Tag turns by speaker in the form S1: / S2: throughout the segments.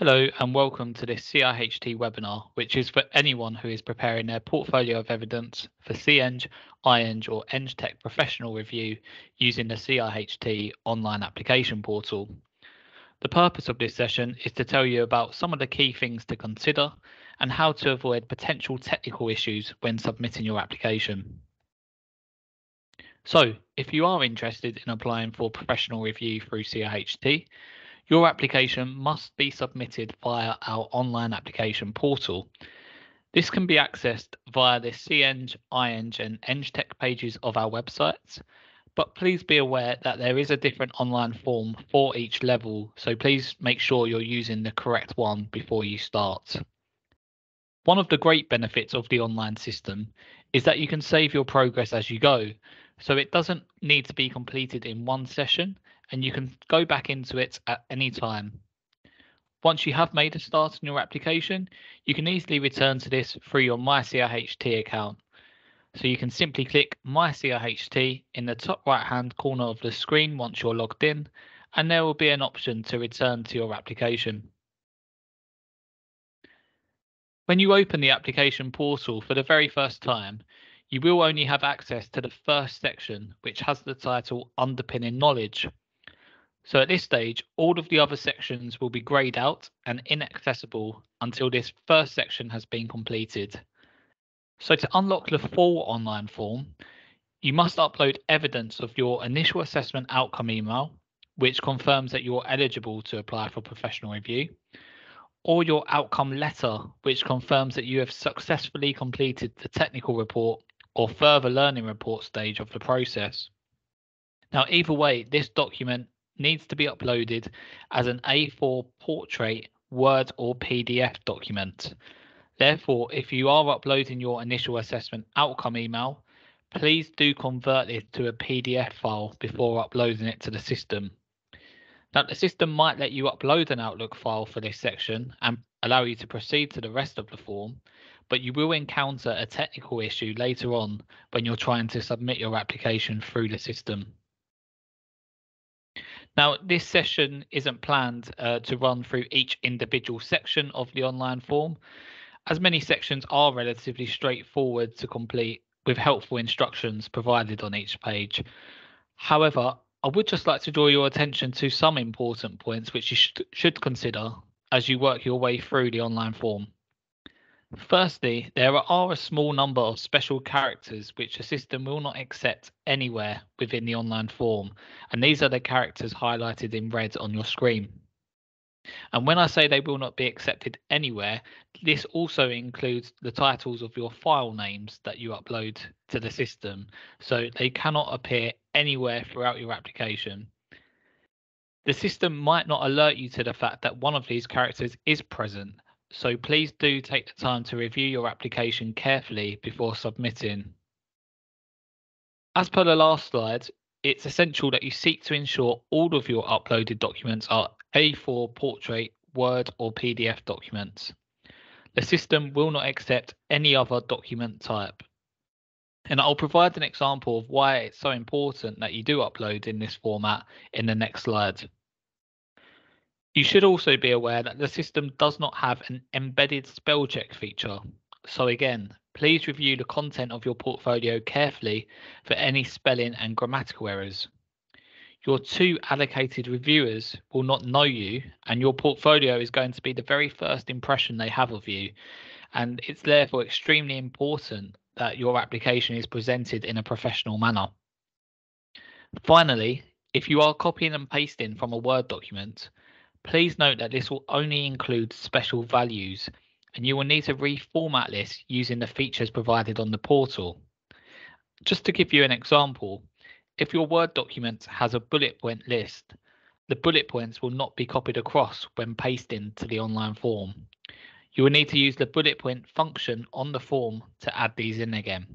S1: Hello and welcome to this CIHT webinar, which is for anyone who is preparing their portfolio of evidence for CEng, iEng or EngTech professional review using the CIHT online application portal. The purpose of this session is to tell you about some of the key things to consider and how to avoid potential technical issues when submitting your application. So, if you are interested in applying for professional review through CIHT, your application must be submitted via our online application portal. This can be accessed via the CEng, iEng and EngTech pages of our websites, but please be aware that there is a different online form for each level, so please make sure you're using the correct one before you start. One of the great benefits of the online system is that you can save your progress as you go, so it doesn't need to be completed in one session and you can go back into it at any time. Once you have made a start on your application, you can easily return to this through your MyCIHT account. So you can simply click MyCIHT in the top right hand corner of the screen once you're logged in, and there will be an option to return to your application. When you open the application portal for the very first time, you will only have access to the first section, which has the title Underpinning Knowledge. So at this stage, all of the other sections will be grayed out and inaccessible until this first section has been completed. So to unlock the full online form, you must upload evidence of your initial assessment outcome email, which confirms that you're eligible to apply for professional review, or your outcome letter, which confirms that you have successfully completed the technical report or further learning report stage of the process. Now, either way, this document needs to be uploaded as an A4 portrait, Word or PDF document. Therefore, if you are uploading your initial assessment outcome email, please do convert it to a PDF file before uploading it to the system. Now, the system might let you upload an Outlook file for this section and allow you to proceed to the rest of the form, but you will encounter a technical issue later on when you're trying to submit your application through the system. Now, this session isn't planned uh, to run through each individual section of the online form, as many sections are relatively straightforward to complete with helpful instructions provided on each page. However, I would just like to draw your attention to some important points which you should, should consider as you work your way through the online form. Firstly, there are a small number of special characters which the system will not accept anywhere within the online form, and these are the characters highlighted in red on your screen. And when I say they will not be accepted anywhere, this also includes the titles of your file names that you upload to the system, so they cannot appear anywhere throughout your application. The system might not alert you to the fact that one of these characters is present, so please do take the time to review your application carefully before submitting. As per the last slide, it's essential that you seek to ensure all of your uploaded documents are A4 portrait, Word or PDF documents. The system will not accept any other document type. And I'll provide an example of why it's so important that you do upload in this format in the next slide. You should also be aware that the system does not have an embedded spell check feature. So again, please review the content of your portfolio carefully for any spelling and grammatical errors. Your two allocated reviewers will not know you and your portfolio is going to be the very first impression they have of you. And it's therefore extremely important that your application is presented in a professional manner. Finally, if you are copying and pasting from a Word document, Please note that this will only include special values and you will need to reformat this using the features provided on the portal. Just to give you an example, if your Word document has a bullet point list, the bullet points will not be copied across when pasting to the online form. You will need to use the bullet point function on the form to add these in again.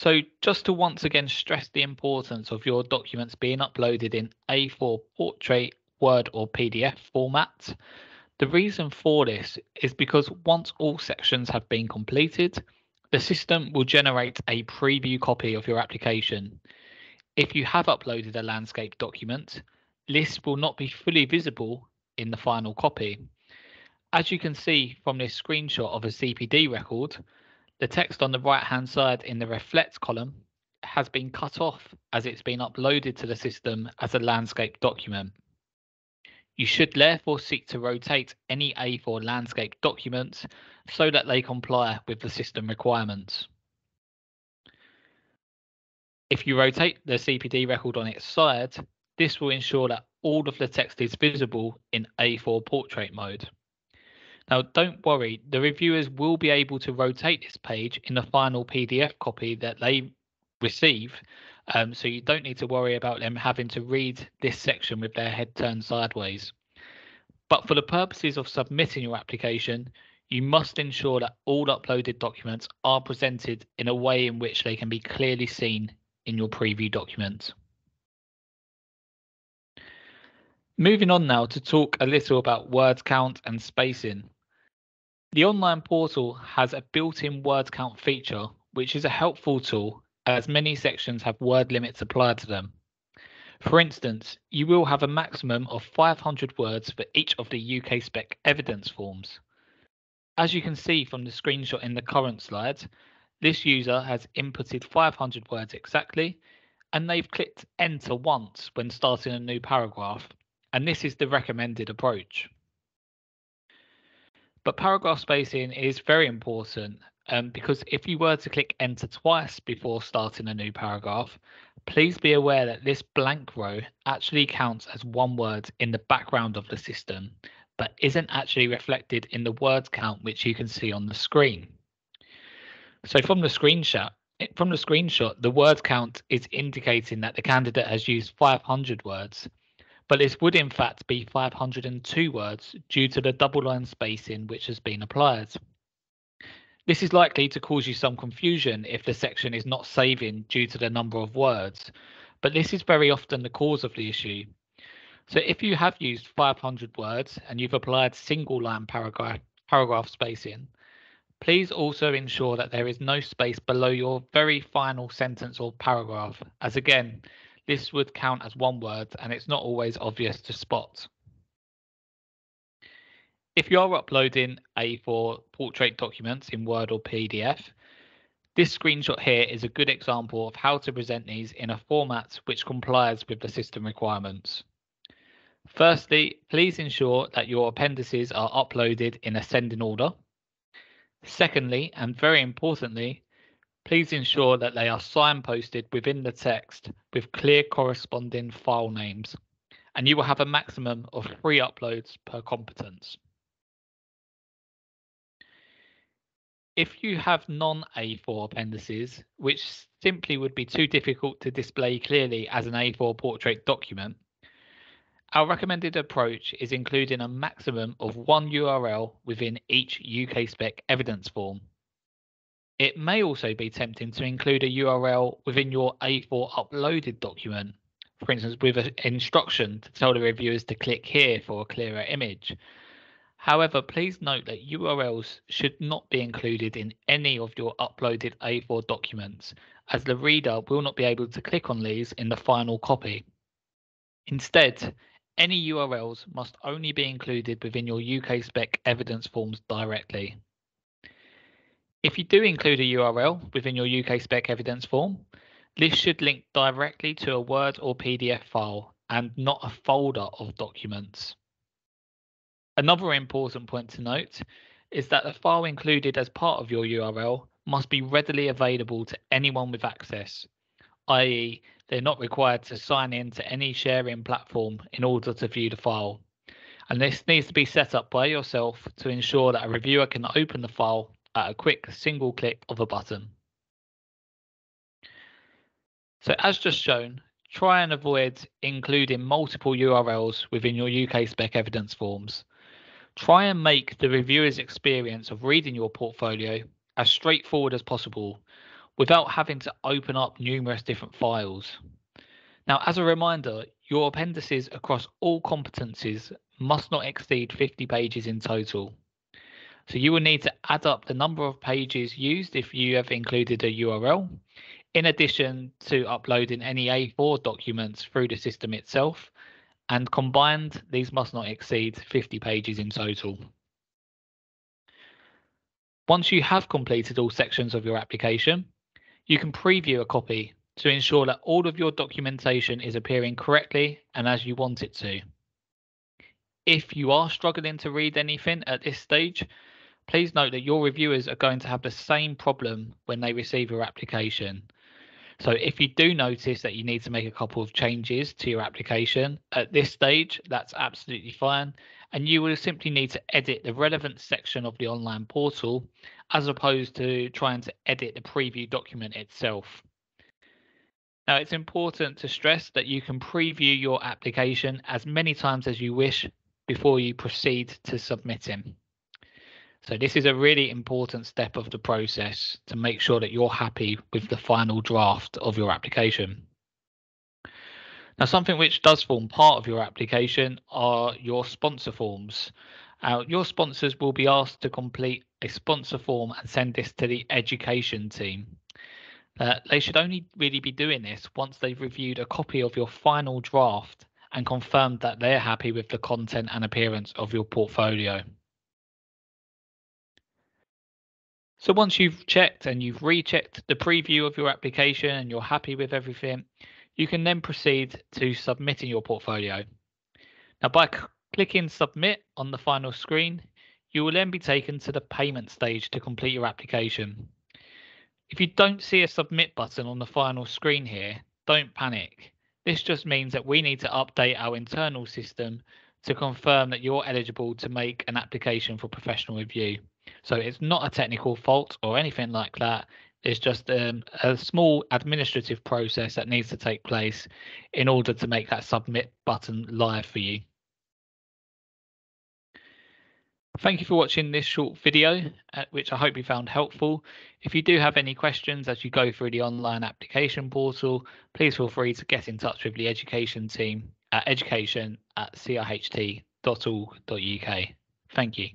S1: So just to once again stress the importance of your documents being uploaded in A4 portrait, Word or PDF format, the reason for this is because once all sections have been completed, the system will generate a preview copy of your application. If you have uploaded a landscape document, lists will not be fully visible in the final copy. As you can see from this screenshot of a CPD record, the text on the right hand side in the reflect column has been cut off as it's been uploaded to the system as a landscape document. You should therefore seek to rotate any A4 landscape documents so that they comply with the system requirements. If you rotate the CPD record on its side, this will ensure that all of the text is visible in A4 portrait mode. Now, don't worry, the reviewers will be able to rotate this page in the final PDF copy that they receive. Um, so you don't need to worry about them having to read this section with their head turned sideways. But for the purposes of submitting your application, you must ensure that all uploaded documents are presented in a way in which they can be clearly seen in your preview document. Moving on now to talk a little about word count and spacing. The online portal has a built-in word count feature, which is a helpful tool as many sections have word limits applied to them. For instance, you will have a maximum of 500 words for each of the UK spec evidence forms. As you can see from the screenshot in the current slide, this user has inputted 500 words exactly, and they've clicked enter once when starting a new paragraph, and this is the recommended approach. But paragraph spacing is very important um, because if you were to click enter twice before starting a new paragraph, please be aware that this blank row actually counts as one word in the background of the system, but isn't actually reflected in the word count which you can see on the screen. So from the screenshot, from the screenshot, the word count is indicating that the candidate has used 500 words, but this would in fact be 502 words due to the double line spacing which has been applied. This is likely to cause you some confusion if the section is not saving due to the number of words, but this is very often the cause of the issue. So if you have used 500 words and you've applied single line paragraph, paragraph spacing, please also ensure that there is no space below your very final sentence or paragraph, as again, this would count as one word and it's not always obvious to spot. If you're uploading A4 portrait documents in Word or PDF, this screenshot here is a good example of how to present these in a format which complies with the system requirements. Firstly, please ensure that your appendices are uploaded in ascending order. Secondly, and very importantly, Please ensure that they are signposted within the text with clear corresponding file names, and you will have a maximum of three uploads per competence. If you have non-A4 appendices, which simply would be too difficult to display clearly as an A4 portrait document, our recommended approach is including a maximum of one URL within each UK spec evidence form it may also be tempting to include a URL within your A4 uploaded document, for instance, with an instruction to tell the reviewers to click here for a clearer image. However, please note that URLs should not be included in any of your uploaded A4 documents, as the reader will not be able to click on these in the final copy. Instead, any URLs must only be included within your UK spec evidence forms directly. If you do include a URL within your UK spec evidence form, this should link directly to a Word or PDF file and not a folder of documents. Another important point to note is that the file included as part of your URL must be readily available to anyone with access, i.e. they're not required to sign in to any sharing platform in order to view the file. And this needs to be set up by yourself to ensure that a reviewer can open the file at a quick single click of a button. So as just shown, try and avoid including multiple URLs within your UK spec evidence forms. Try and make the reviewer's experience of reading your portfolio as straightforward as possible without having to open up numerous different files. Now, as a reminder, your appendices across all competencies must not exceed 50 pages in total. So you will need to add up the number of pages used if you have included a URL, in addition to uploading any A4 documents through the system itself, and combined, these must not exceed 50 pages in total. Once you have completed all sections of your application, you can preview a copy to ensure that all of your documentation is appearing correctly and as you want it to. If you are struggling to read anything at this stage, please note that your reviewers are going to have the same problem when they receive your application. So if you do notice that you need to make a couple of changes to your application at this stage, that's absolutely fine. And you will simply need to edit the relevant section of the online portal as opposed to trying to edit the preview document itself. Now, it's important to stress that you can preview your application as many times as you wish before you proceed to submitting. So this is a really important step of the process to make sure that you're happy with the final draft of your application. Now, something which does form part of your application are your sponsor forms. Uh, your sponsors will be asked to complete a sponsor form and send this to the education team. Uh, they should only really be doing this once they've reviewed a copy of your final draft and confirmed that they're happy with the content and appearance of your portfolio. So once you've checked and you've rechecked the preview of your application and you're happy with everything, you can then proceed to submitting your portfolio. Now by clicking submit on the final screen, you will then be taken to the payment stage to complete your application. If you don't see a submit button on the final screen here, don't panic. This just means that we need to update our internal system to confirm that you're eligible to make an application for professional review. So it's not a technical fault or anything like that. It's just um, a small administrative process that needs to take place in order to make that submit button live for you. Thank you for watching this short video, which I hope you found helpful. If you do have any questions as you go through the online application portal, please feel free to get in touch with the education team at education at ciht.org.uk. Thank you.